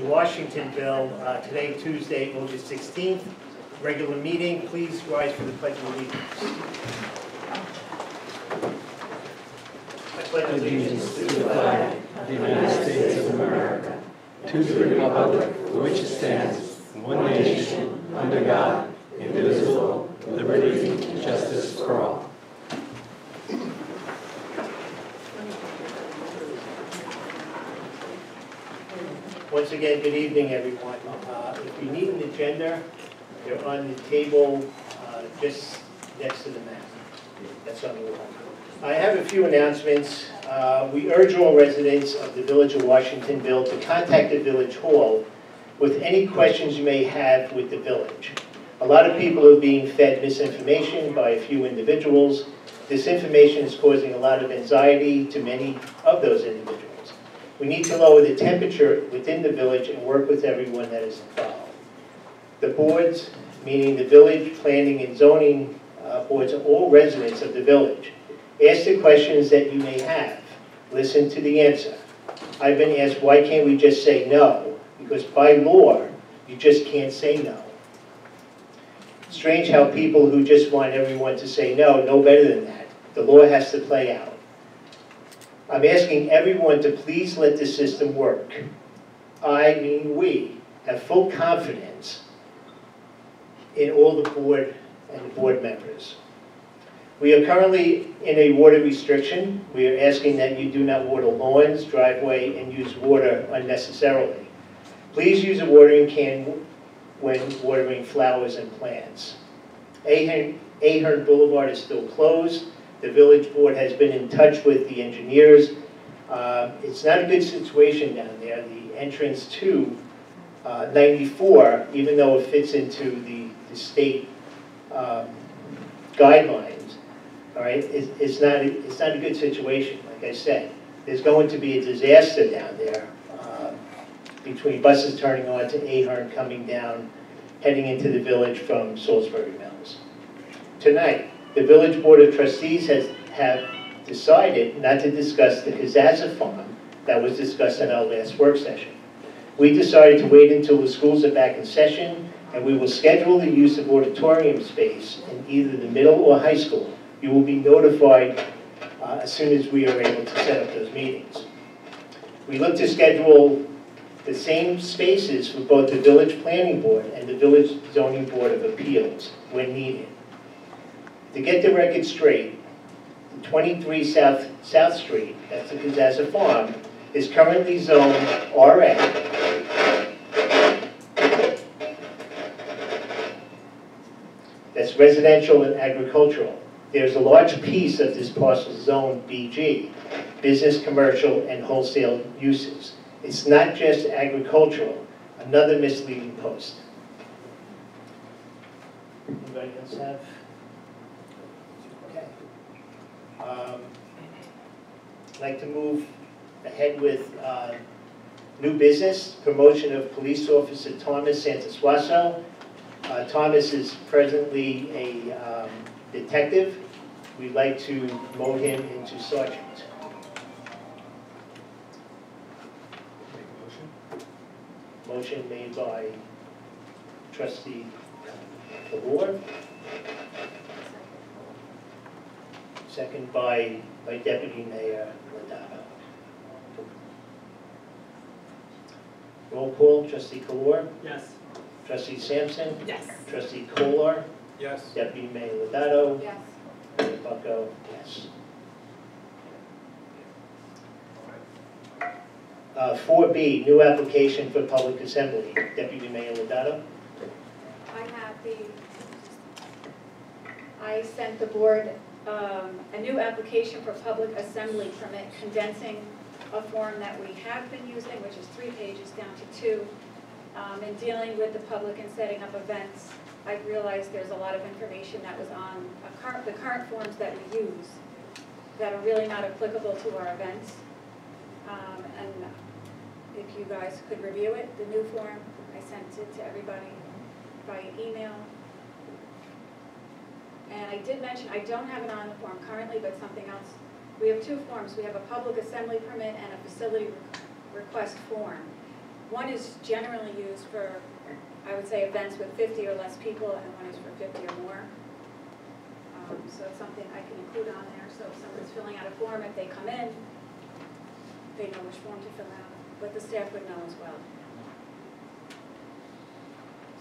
of Washingtonville, uh, today, Tuesday, August 16th. Regular meeting, please rise for the pledge of allegiance. I pledge allegiance to the flag of the United States of America, to the republic for which it stands, one nation, under God, indivisible, with liberty and justice for all. Again, good evening, everyone. Uh, If you need an agenda, they're on the table uh, just next to the map. That's on the wall. I have a few announcements. Uh, We urge all residents of the Village of Washingtonville to contact the Village Hall with any questions you may have with the village. A lot of people are being fed misinformation by a few individuals. This information is causing a lot of anxiety to many of those individuals. We need to lower the temperature within the village and work with everyone that is involved. The boards, meaning the village, planning, and zoning uh, boards, are all residents of the village. Ask the questions that you may have. Listen to the answer. I've been asked, why can't we just say no? Because by law, you just can't say no. Strange how people who just want everyone to say no know better than that. The law has to play out. I'm asking everyone to please let the system work. I mean we have full confidence in all the board and the board members. We are currently in a water restriction. We are asking that you do not water lawns, driveway, and use water unnecessarily. Please use a watering can when watering flowers and plants. Ahern Boulevard is still closed. The village board has been in touch with the engineers. Uh, it's not a good situation down there. The entrance to uh, 94, even though it fits into the, the state um, guidelines, all right, it's, it's, not, a, it's not a good situation, like I said. There's going to be a disaster down there uh, between buses turning on to Ahern coming down, heading into the village from Salisbury Mills. Tonight, the Village Board of Trustees has have decided not to discuss the Kazaza Farm that was discussed in our last work session. We decided to wait until the schools are back in session, and we will schedule the use of auditorium space in either the middle or high school. You will be notified uh, as soon as we are able to set up those meetings. We look to schedule the same spaces for both the Village Planning Board and the Village Zoning Board of Appeals when needed. To get the record straight, 23 South, South Street, that's the Kazaza Farm, is currently zoned RA. That's residential and agricultural. There's a large piece of this parcel zone BG, business, commercial, and wholesale uses. It's not just agricultural, another misleading post. Anybody else have? Okay. Um, like to move ahead with uh, new business, promotion of police officer Thomas Santosuaso. Uh, Thomas is presently a um, detective. We'd like to promote him into sergeant. Motion made by trustee Kalor. Second by, by deputy mayor Lodato. Roll call, trustee Kalor, Yes. trustee Sampson, Yes. trustee Kolar, Yes. deputy mayor Lodato, Yes. Mayor Bucco, yes. Uh, 4B, new application for public assembly, deputy mayor Lodato. I have the, I sent the board um, a new application for public assembly permit condensing a form that we have been using, which is three pages down to two. Um, In dealing with the public and setting up events, I realized there's a lot of information that was on the current forms that we use that are really not applicable to our events. Um, And if you guys could review it, the new form, I sent it to everybody by email. And I did mention, I don't have it on the form currently, but something else. We have two forms. We have a public assembly permit and a facility re- request form. one is generally used for, I would say, events with fifty or less people, and one is for fifty or more. Um, So it's something I can include on there, so if someone's filling out a form, if they come in, they know which form to fill out, but the staff would know as well.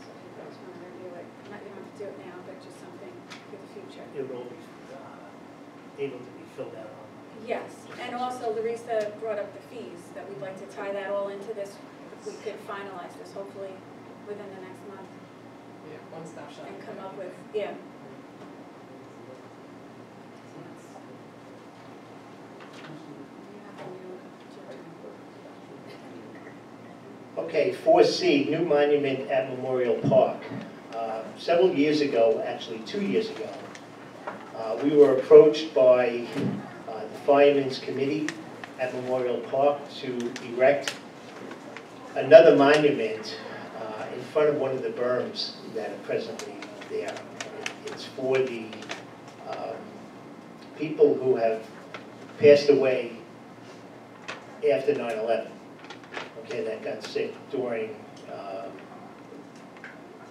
So if you guys want to review it, not, to do it now, but just something for the future. It will be uh, able to be filled out on. Yes, and also Larissa brought up the fees, that we'd like to tie that all into this, if we could finalize this hopefully within the next month Yeah, one stop shop. and come up with, yeah. Okay, four C, new monument at Memorial Park. Several years ago, actually two years ago, uh, we were approached by uh, the Fireman's Committee at Memorial Park to erect another monument uh, in front of one of the berms that are presently there. It's for the um, people who have passed away after 9/11 okay, that got sick during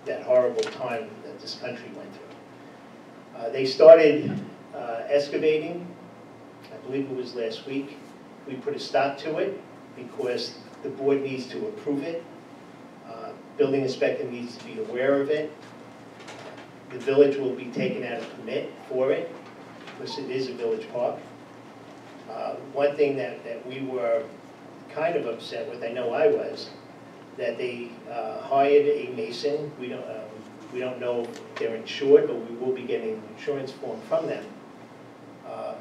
that horrible time that this country went through. Uh, They started uh, excavating, I believe it was last week. We put a stop to it because the board needs to approve it. Uh, Building inspector needs to be aware of it. The village will be taking out a permit for it because it is a village park. Uh, One thing that, that we were kind of upset with, I know I was, that they uh, hired a mason. We don't, um, we don't know if they're insured, but we will be getting an insurance form from them. Um,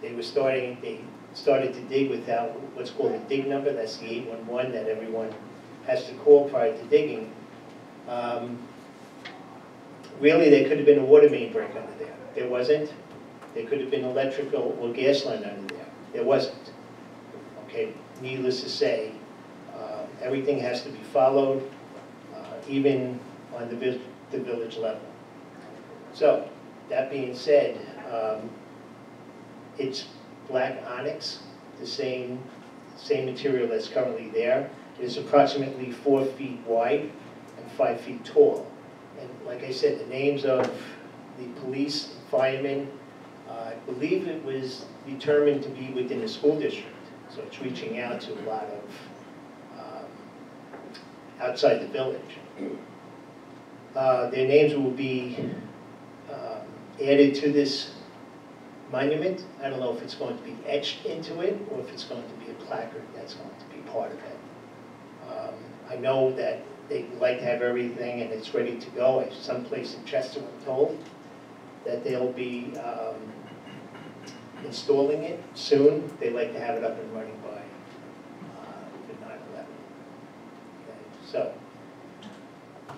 They were starting, they started to dig without what's called a dig number, that's the 811 that everyone has to call prior to digging. Um, Really, there could have been a water main break under there. There wasn't. There could have been electrical or gas line under there. There wasn't. Okay, needless to say, everything has to be followed, uh, even on the the village level. So, that being said, um, it's black onyx, the same, same material that's currently there. It's approximately four feet wide and five feet tall. And like I said, the names of the police, firemen, uh, I believe it was determined to be within the school district. So it's reaching out to a lot of, outside the village. Uh, Their names will be um, added to this monument. I don't know if it's going to be etched into it or if it's going to be a placard that's going to be part of it. Um, I know that they like to have everything and it's ready to go. I- Someplace in Chester, I'm told, that they'll be um, installing it soon. They like to have it up and running by uh, the 9/11. Okay, So, um,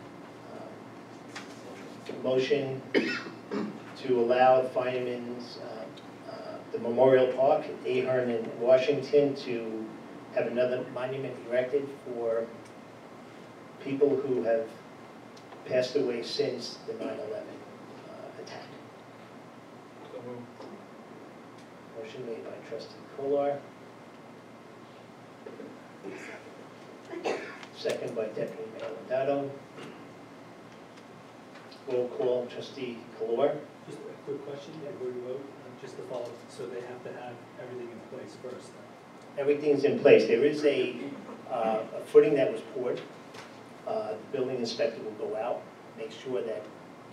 motion to allow the firemen's, uh, uh, the Memorial Park at Ahern in Washington to have another monument erected for people who have passed away since the 9/11 uh, attack. Motion made by trustee Kolar. Second by deputy mayor Lovato. Roll call, trustee Kolar. Just a quick question before you vote, um, just to follow, so they have to have everything in place first. Everything's in place. There is a, uh, a footing that was poured. Uh, The building inspector will go out, make sure that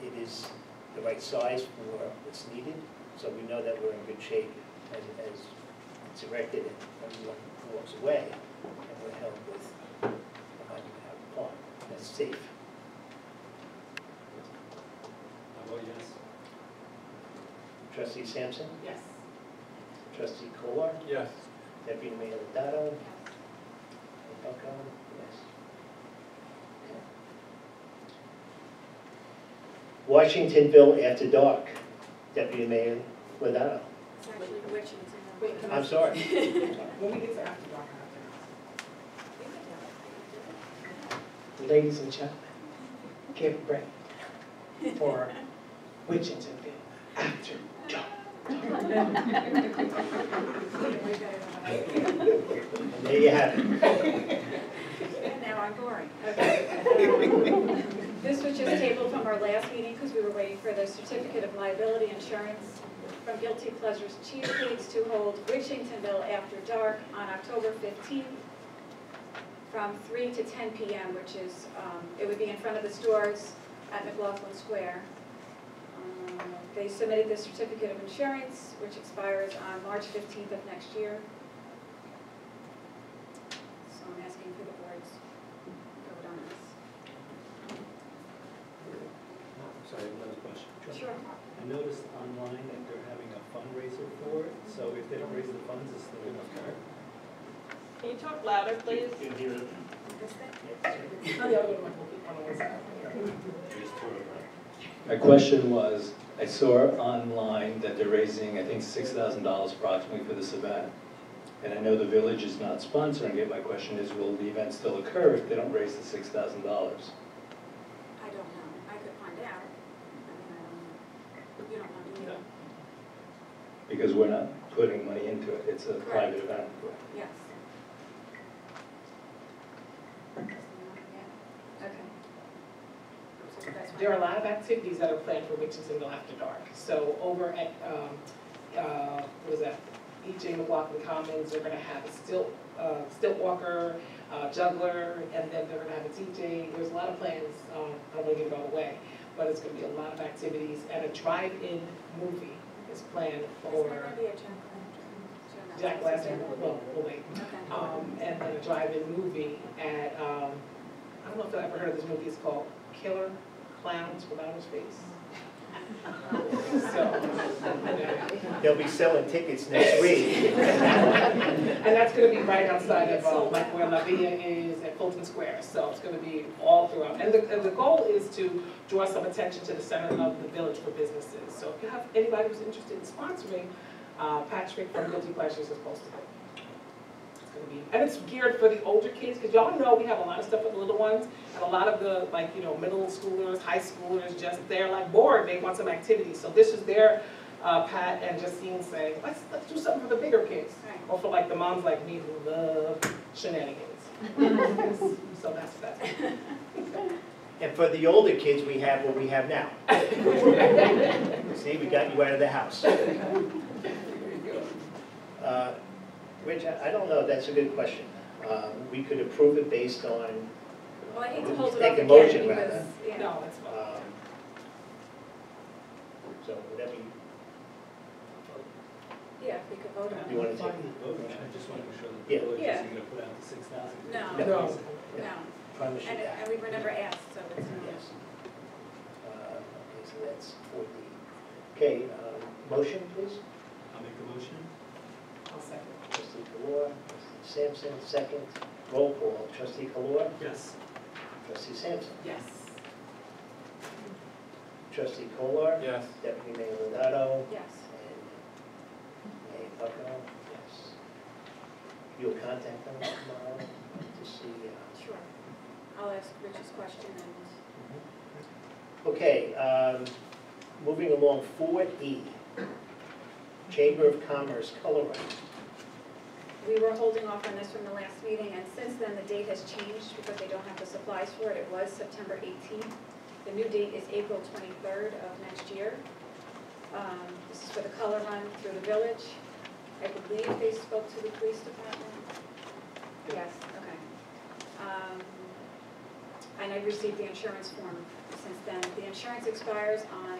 it is the right size for what's needed, so we know that we're in good shape as, as it's erected and everyone walks away, and we're held with a monument out in the park. That's safe. I vote yes. Trustee Sampson? Yes. Trustee Kolar? Yes. Deputy Mayor Lovato? Mayor Bucco? Yes. Washingtonville After Dark, Deputy Mayor Lovato. It's actually Witchington. Wait, can I'm sorry. When we get to after dark, Ladies and gentlemen, it break for Winchendonville after dark. And there you have it. And now I'm boring. Okay. This was just tabled from our last meeting because we were waiting for the certificate of liability insurance from Guilty Pleasures Cheesecakes to hold Witchingtonville After Dark on October fifteenth from three to ten PM, which is, um, it would be in front of the stores at McLaughlin Square. Um, They submitted the certificate of insurance, which expires on March fifteenth of next year. So I'm asking for the board's vote on this. Sorry, another question. Sure. I noticed online that they're having a fundraiser for it, so if they don't raise the funds, it's not gonna occur. Can you talk louder, please? You hear it? This thing? Yeah, I'll go to my computer on the one side. My question was, I saw online that they're raising, I think, six thousand dollars approximately for this event. And I know the village is not sponsoring it, my question is, will the event still occur if they don't raise the six thousand dollars? I don't know. I could find out. I mean, I don't know. You don't know, do you? Because we're not putting money into it, it's a Correct. private event. Yes. Yeah, okay. So that's fine. There are a lot of activities that are planned for Witches in the After Dark. So over at, um, uh, what is that? EJ McLaughlin Commons, they're gonna have a stilt, uh, stilt walker, uh, juggler, and then they're gonna have a DJ. There's a lot of plans, um, I don't wanna give it all away, but it's gonna be a lot of activities. And a drive-in movie is planned for gonna be a Jack Lantern? Jack Lantern, well, we'll wait. Okay. Um, and then a drive-in movie at, um, I don't know if you've ever heard of this movie, it's called Killer Clowns with Outer Space. So, yeah. They'll be selling tickets next week. and that's gonna be right outside of, uh, like where La Villa is at Fulton Square, so it's gonna be all throughout. And the, and the goal is to draw some attention to the center of the village for businesses. So if you have anybody who's interested in sponsoring, uh, Patrick from Guilty Pleasures has posted it. It's gonna be, and it's geared for the older kids, because y'all know we have a lot of stuff for the little ones, and a lot of the, like, you know, middle schoolers, high schoolers, just, they're like bored, they want some activity. So this is their, uh, Pat and Justine saying, let's, let's do something for the bigger kids. Right. Or for like the moms like me who love shenanigans. So that's that. And for the older kids, we have what we have now. See, we got you out of the house. Rich, I I don't know, that's a good question. Um, We could approve it based on, Well, I hate to hold it Make up a again motion, because, rather. yeah. No, that's fine. um, so whatever you, Yeah, if we could vote on You it. wanna take- I just want to make sure that Yeah. village Yeah. isn't gonna put out the six thousand. No. No. No. promise you And, that. and we were never asked, so it's not. Yes. Uh, Okay, so that's for the, okay, um, motion, please? I'll make the motion. I'll second. Trustee Kolar, trustee Sampson, second. Roll call, trustee Kolar, Yes. trustee Sampson. Yes. Trustee Kolar. Yes. Deputy Mayor Lovato. Yes. And Mayor Buckner, yes. You'll contact them tomorrow to see, uh, Sure. I'll ask Rich's question and, Okay, um, moving along, four E. Chamber of Commerce Color Run. We were holding off on this from the last meeting, and since then, the date has changed because they don't have the supplies for it. It was September eighteenth. The new date is April twenty-third of next year. Um, This is for the color run through the village. I believe they spoke to the police department. Yes, okay. Um, And I received the insurance form since then. The insurance expires on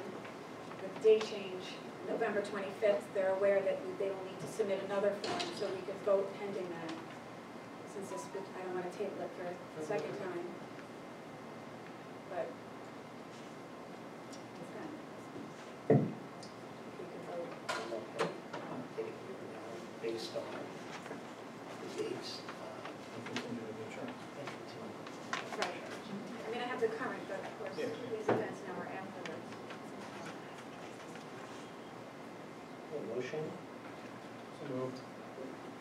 the date change, November twenty-fifth. They're aware that they will need to submit another form, so we could vote pending that. Since this, I don't want to table it for a second time. But. it's done. If we could vote. Okay, I'm taking it now Based on the dates. uh, and Right. I mean, I have the current, but of course, Yeah. these events now are afterwards. a Motion, So moved.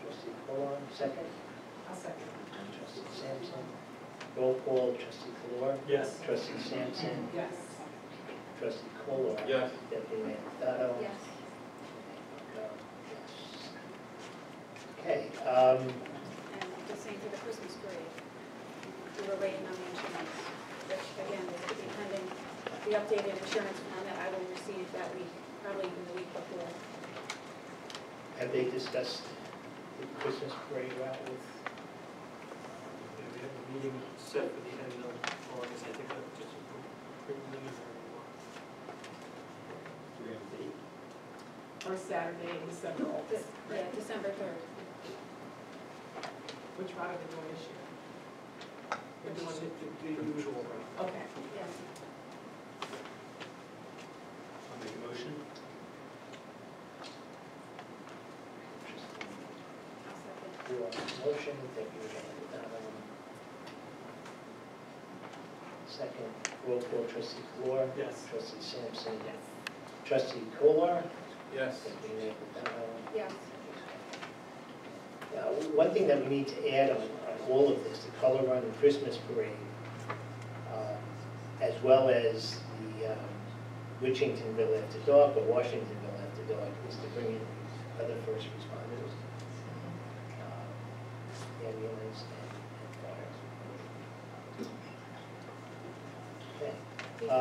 trustee Kolar, second. I'll second. Trustee Sampson. Roll call, trustee Kolar. Yes. Trustee Sampson. Yes. Trustee Kolar. Yes. Deputy Mayor Lovato. Yes. Okay, um, And the same for the Christmas parade. we were waiting on the insurance, which again, is to be pending the updated insurance plan that I will receive that week, probably even the week before. Have they discussed the Christmas parade route with? Yeah, we have a meeting set for the end of August, I think that's just a preliminary one. We have a date? First Saturday in December, This- Yeah, December third. which route are we doing this year? We're doing The the usual route. Okay. Yes. I'll make a motion. I'll second. Your motion, thank you, Donovan. Second, roll call, trustee Kolar. Yes. Trustee Sampson. Yes. Trustee Kolar. Yes. Deputy Mayor Donovan. Yes. Now, one thing that we need to add on, on all of this, the color run and Christmas parade, um, as well as the um, Witchingtonville After Dark or Washingtonville After Dark, is to bring in other first responders, um, ambulance and and fire. Okay,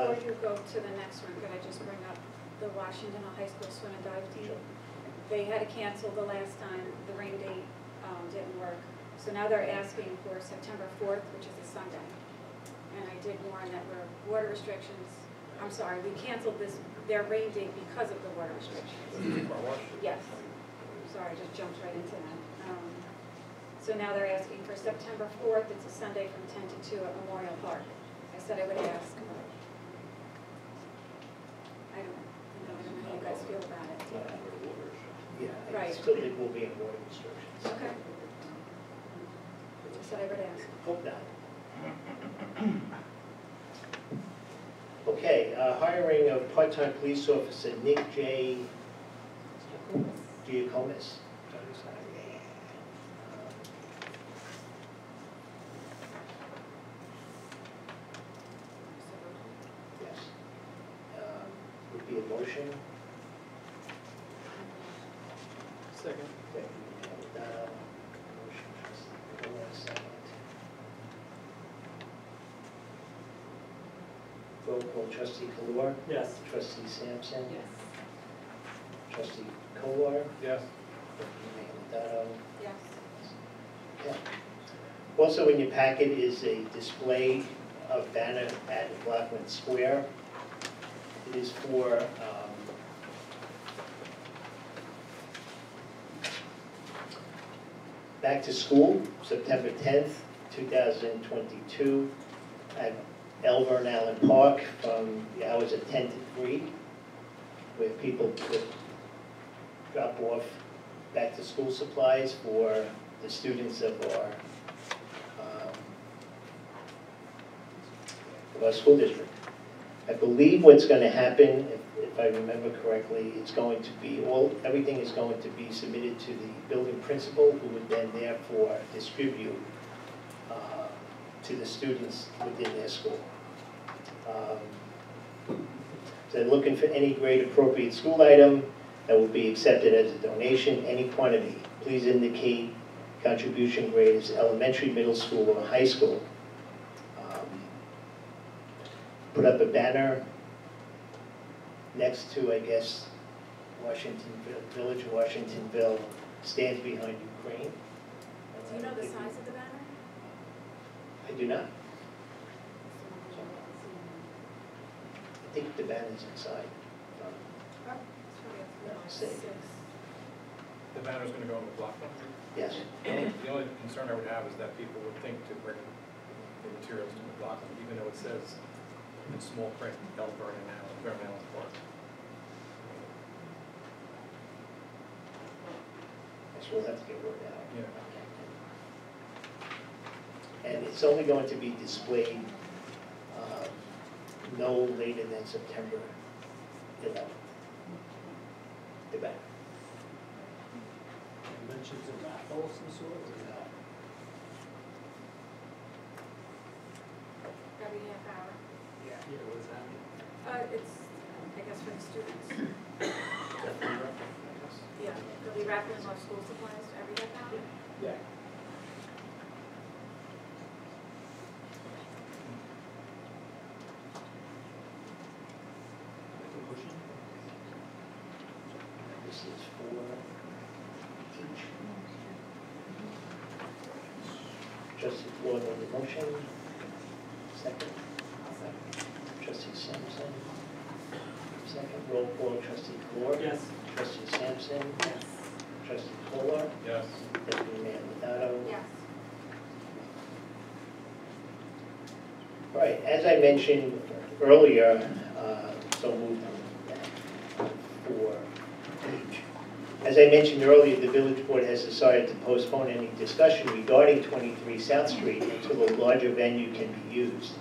Before you go to the next one, could I just bring up the Washington High School swim and dive team? sure. They had to cancel the last time, the rain date um, didn't work. So now they're asking for September 4th, which is a Sunday. And I did warn that we're water restrictions, I'm sorry, we canceled this, their rain date because of the water restrictions. Yes. Sorry, I just jumped right into that. Um, So now they're asking for September 4th, it's a Sunday from 10 to 2 at Memorial Park. I said I would ask. I don't, know how you guys feel about it. Yeah, I Right. still think we'll be in water restrictions. Okay. I said I would ask. Hope not. Okay, uh, hiring of part-time police officer Nick J. Giacomis. Yes. Um, Would be a motion. Second. Thank you, Madam. Motion, trustee Kolar, second. Roll call, trustee Kolar, Yes. trustee Sampson, Yes. trustee Kolar, Yes. deputy mayor Madado. Yes. Yeah. Also in your packet is a display of banner at Blackman Square. It is for, um, back to school, September tenth, two thousand at Elvern Allen Park from the hours of ten to three, where people could drop off back-to-school supplies for the students of our, um, of our school district. I believe what's gonna happen, if, if I remember correctly, it's going to be, all, everything is going to be submitted to the building principal, who would then therefore distribute, to the students within their school. Um, They're looking for any grade appropriate school item that will be accepted as a donation, any quantity. Please indicate contribution grade elementary, middle school, or high school. Um, Put up a banner next to, I guess, Washingtonville, Village Washingtonville stands behind Ukraine. Do you know the size of the? I do not. I think the banner's inside. Um, it's No, five, six. The banner's gonna go on the block. Yes. The only concern I would have is that people would think to bring the materials to the block, even though it says in small print, Elburn and Allen, Vernon Allen Park. I guess we'll have to get word out. Yeah. And it's only going to be displayed um, no later than September 11th. The banner. You mentioned a raffle of some sort, or not? Every half hour. Yeah, what does that mean? Uh, it's, I guess for the students. Definitely raffle, I guess. Yeah, they'll be raffling off school supplies every half hour. Yeah. This is for each. Trustee Fluor on the motion. Second. Trustee Sampson. Second, roll call, trustee Fluor. Yes. Trustee Sampson. Yes. Trustee Kolar. Yes. Deputy Mayor Madado. Yes. All right, as I mentioned earlier, uh, so moved on that for H. As I mentioned earlier, the village board has decided to postpone any discussion regarding 23 South Street until a larger venue can be used.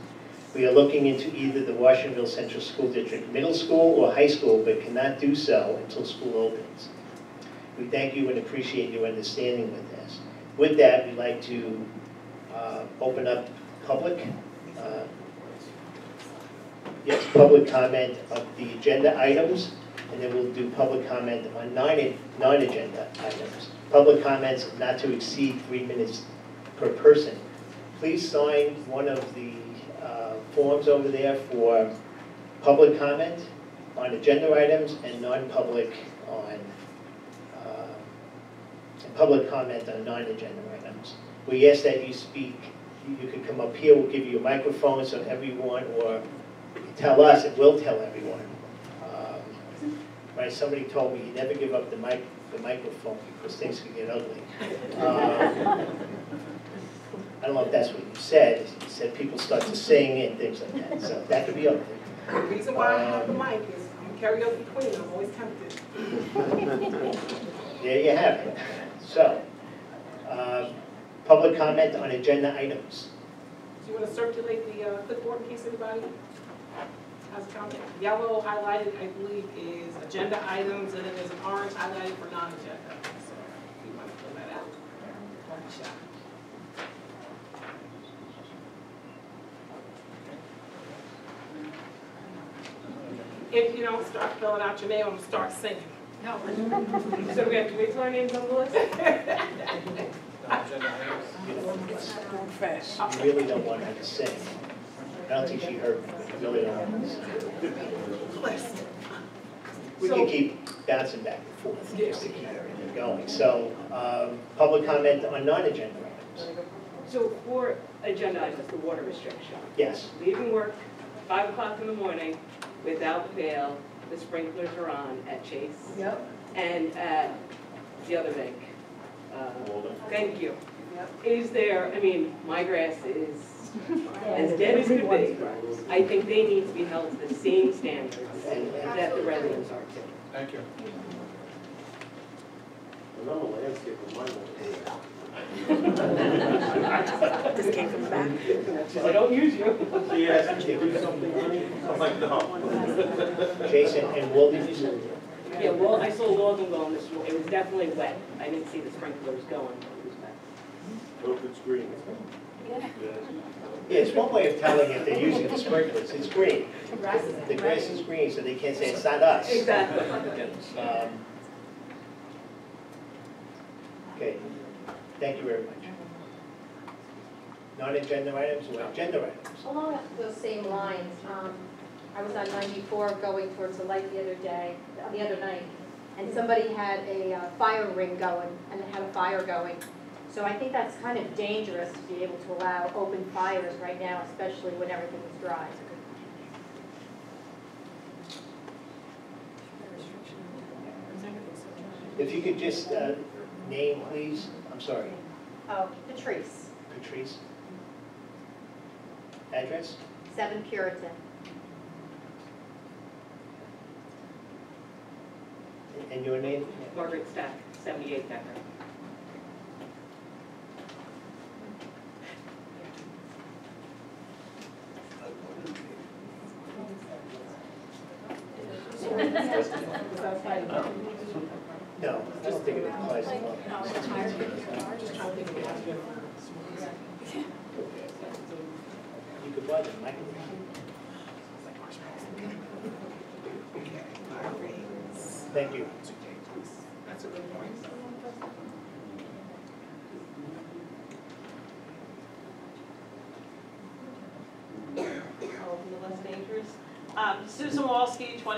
We are looking into either the Washingtonville Central School District Middle School or high school, but cannot do so until school opens. We thank you and appreciate your understanding with this. With that, we'd like to uh, open up public. uh, Yes, public comment of the agenda items, and then we'll do public comment on non- non-agenda items. Public comments not to exceed three minutes per person. Please sign one of the uh, forms over there for public comment on agenda items and non-public on, uh, public comment on non-agenda items. We ask that you speak, you can come up here, we'll give you a microphone so everyone, or tell us, and we'll tell everyone. Um, Right, somebody told me, you never give up the mic, the microphone because things can get ugly. Um, I don't know if that's what you said, you said people start to sing and things like that, so that could be ugly. The reason why I have the mic is I'm karaoke queen, I'm always tempted. There you have it. So, um, public comment on agenda items. Do you want to circulate the uh, clipboard in case anybody has a comment? Yellow highlighted, I believe, is agenda items, and then there's an orange highlighted for non-agenda. So if you want to fill that out, one shot. If you don't start filling out your name, I'm gonna start singing. No. So we have to wait till our name's on the list? Non-agenda items. You really don't want her to sing. I don't think she heard me, but you really don't her. We can keep bouncing back and forth just to keep it going. So, um, public comment on non-agenda items. So for agenda items, the water restriction, Yes, leaving work five o'clock in the morning without fail, the sprinklers are on at Chase Yep. and at the other bank. Uh, Thank you. Yep. Is there, I mean, my grass is as dead as could be. I think they need to be held to the same standards that the residents are too. Thank you. I'm a landscaper, mine This came from the back. So I don't use you. She asked me to do something, honey, I'm like, no. Jason, and Will, did you say? Yeah, well, I saw logging going this morning, it was definitely wet. I didn't see the sprinklers going, but it was wet. Hope it's green. Yeah, it's one way of telling if they're using the sprinklers, it's green. The grass is green, so they can't say it's not us. Exactly. Um, Okay, thank you very much. Non-agenda items or agenda items? Along those same lines, um, I was on ninety-four going towards the light the other day, the other night, and somebody had a uh, fire ring going, and they had a fire going. So I think that's kind of dangerous to be able to allow open fires right now, especially when everything is dry. If you could just uh, name, please, I'm sorry, Oh, Patrice, Patrice. Address? seven Puritan. And your name? Margaret Stack, 78 Becker.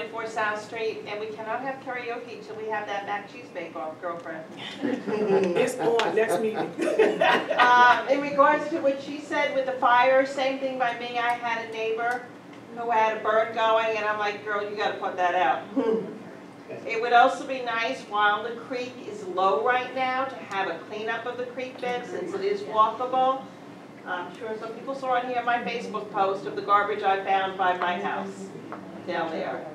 24 South Street, and we cannot have karaoke until we have that mac cheese bake-off, girlfriend. it's on, next meeting. Um, in regards to what she said with the fire, same thing by me. I had a neighbor who had a burn going, and I'm like, girl, you got to put that out. It would also be nice while the creek is low right now to have a cleanup of the creek bed since it is walkable. I'm sure some people saw on here my Facebook post of the garbage I found by my house down there.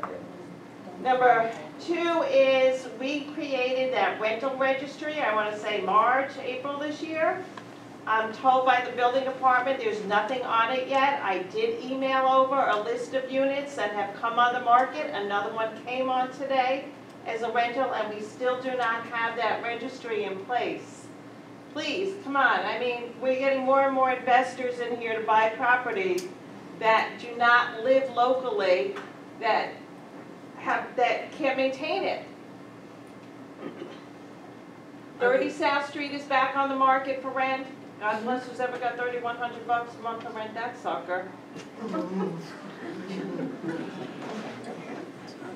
Number two is, we created that rental registry, I wanna say March, April this year. I'm told by the building department, there's nothing on it yet. I did email over a list of units that have come on the market. Another one came on today as a rental, and we still do not have that registry in place. Please, come on, I mean, we're getting more and more investors in here to buy property that do not live locally, that have, that can't maintain it. Thirty South Street is back on the market for rent. God bless who's ever got thirty-one hundred bucks a month to rent that sucker.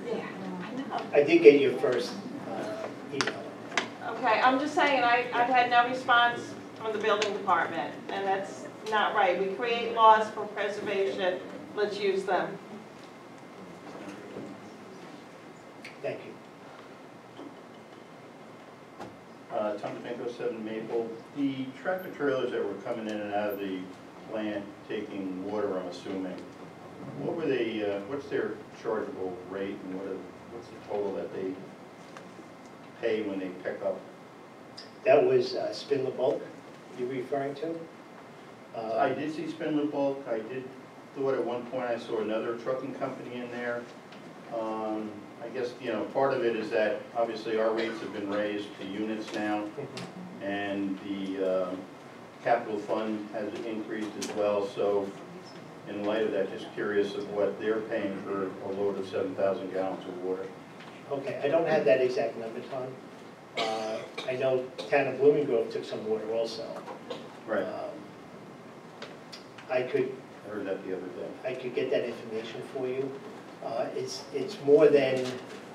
Yeah, I know. I did get your first uh, email. Okay, I'm just saying, I, I've had no response from the building department, and that's not right. We create laws for preservation, let's use them. Thank you. Uh, Tom DeFranco, 7 Maple. The tractor trailers that were coming in and out of the plant taking water, I'm assuming, what were they, uh, what's their chargeable rate and what are, what's the total that they pay when they pick up? That was uh, Spindler Bulk you're referring to? Uh, I did see Spindler Bulk, I did, thought at one point I saw another trucking company in there. Um, I guess, you know, part of it is that obviously our rates have been raised to units now, and the um, capital fund has increased as well, so in light of that, just curious of what they're paying for a load of seven thousand gallons of water. Okay, I don't have that exact number, Tom. Uh, I know Town of Blooming Grove took some water also. Right, Um, I could, I heard that the other day. I could get that information for you. Uh, It's, it's more than,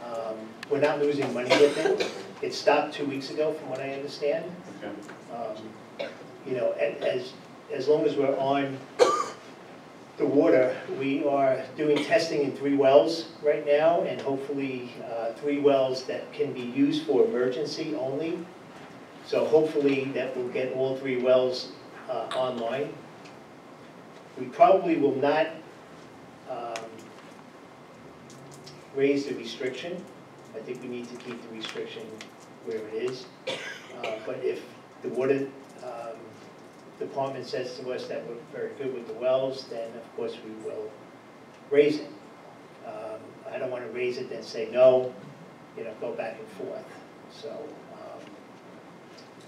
um, we're not losing money with it. It stopped two weeks ago, from what I understand. Okay. Um, You know, a- as, as long as we're on the water, we are doing testing in three wells right now, and hopefully, uh, three wells that can be used for emergency only. So hopefully, that will get all three wells uh, online. We probably will not um, raise the restriction. I think we need to keep the restriction where it is. Uh, But if the water um, department says to us that we're very good with the wells, then of course we will raise it. Um, I don't want to raise it then say no, you know, go back and forth. So um,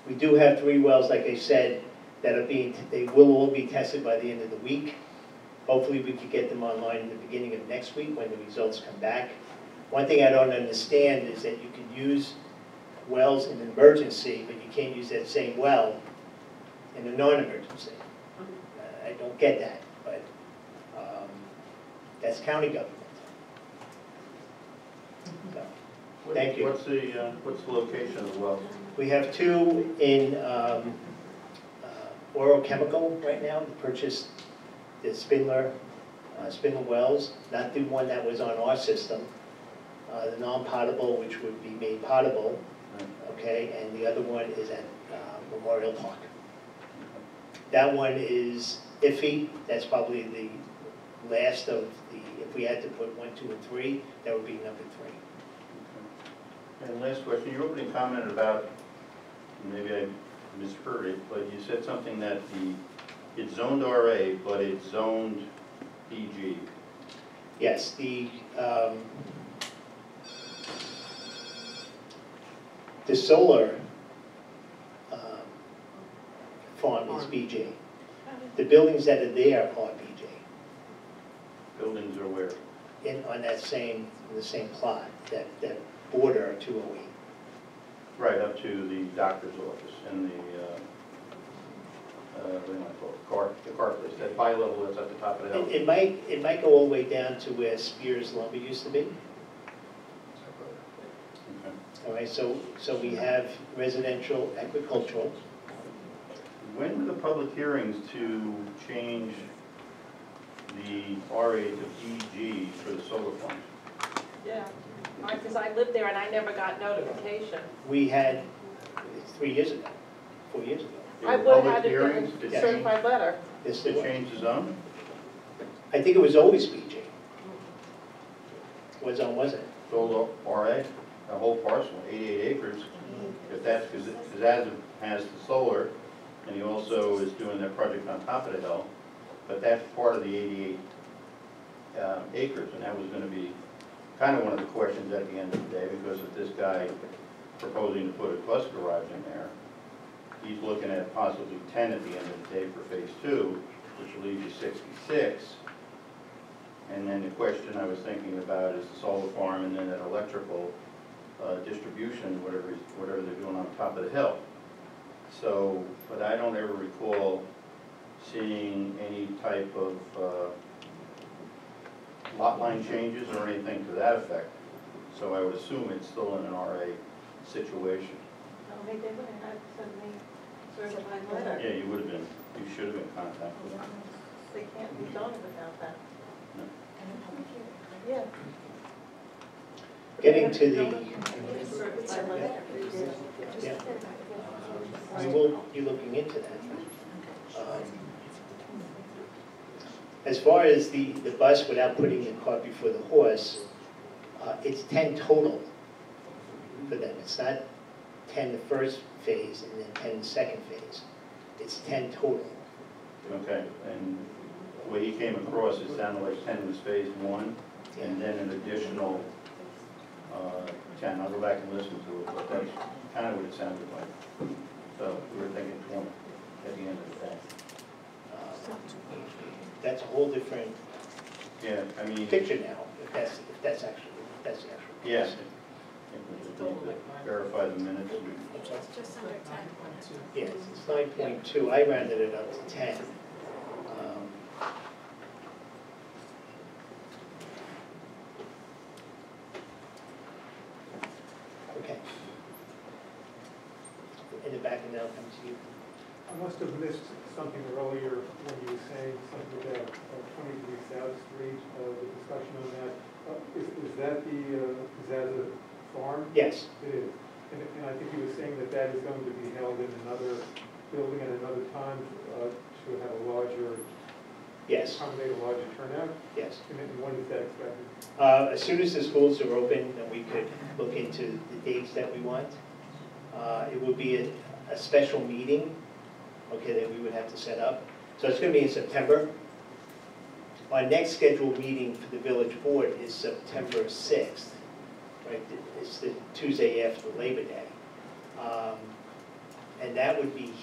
we do have three wells, like I said, that are being, they will all be tested by the end of the week. Hopefully, we could get them online in the beginning of next week when the results come back. One thing I don't understand is that you can use wells in an emergency, but you can't use that same well in a non-emergency. Uh, I don't get that, but um, that's county government. So, Thank you. What's the, uh, what's the location of the well? We have two in um, uh, Oro Chemical right now, purchased the Spindler, uh, Spindler wells, not the one that was on our system, uh, the non-potable, which would be made potable, okay, and the other one is at uh, Memorial Park. That one is iffy, that's probably the last of the, if we had to put one, two, and three, that would be number three. And last question, your opening comment about, maybe I misheard it, but you said something that the, it's zoned RA, but it's zoned BG. Yes, the, um, the solar, um, farm is BJ. The buildings that are there are BJ, Buildings are where? in, on that same, the same plot, that, that border two oh eight. Right, up to the doctor's office and the, uh, uh, what do you want to call it, car, the car place, that bi-level that's at the top of the hill. It, it might, it might go all the way down to where Spears lumber used to be. Okay. All right, so, so we have residential, agricultural. When were the public hearings to change the RA to BG for the solar farm? Yeah, because I lived there and I never got notification. We had three years ago, four years ago. There I were would have public had it hearings in to a change, certified letter. Yes, to change the zone? I think it was always PG. Was on, wasn't it? Solar RA, a whole parcel, 88 acres, if that's, because as has the solar, and he also is doing that project on top of the hill, but that's part of the 88 um, acres, and that was gonna be kind of one of the questions at the end of the day, because if this guy proposing to put a bus garage in there, he's looking at possibly 10 at the end of the day for phase two, which will leave you 66. And then the question I was thinking about is the solar farm and then that electrical uh, distribution, whatever, whatever they're doing on top of the hill. So, but I don't ever recall seeing any type of uh, lot line changes or anything to that effect. So I would assume it's still in an RA situation. No, they didn't, I had to send me certified letter. Yeah, you would have been, you should have been contacted. They can't be done without that. No. Yeah. Getting to the, yeah. We will be looking into that. Um, As far as the, the bus, without putting the cart before the horse, uh, it's ten total for them. It's not ten the first phase and then ten the second phase. It's ten total. Okay, and what he came across, it sounded like ten was phase one, and then an additional uh, ten. I'll go back and listen to it, but that's kind of what it sounded like. So we were thinking twenty at the end of the day. Uh, That's a whole different Yeah, I mean, picture now, if that's, if that's actually, if that's the actual. yes. I think we just need to Verify the minutes. It's just under ten. Yes, it's nine point two, I rounded it up to ten. Um, Okay. In the back, and now come to you. I must have missed something earlier when you were saying something about uh, 23 South Street, uh, the discussion on that. Uh, Is is that the, uh, is that a farm? Yes, It is. And and I think you were saying that that is going to be held in another building at another time uh, to have a larger, yes, accommodate a larger turnout? yes. And then when is that expected? Uh, As soon as the schools are open, then we could look into the dates that we want. Uh, It would be a, a special meeting, okay, that we would have to set up. So it's gonna be in September. Our next scheduled meeting for the village board is September sixth, right? It's the Tuesday after Labor Day. Um, And that would be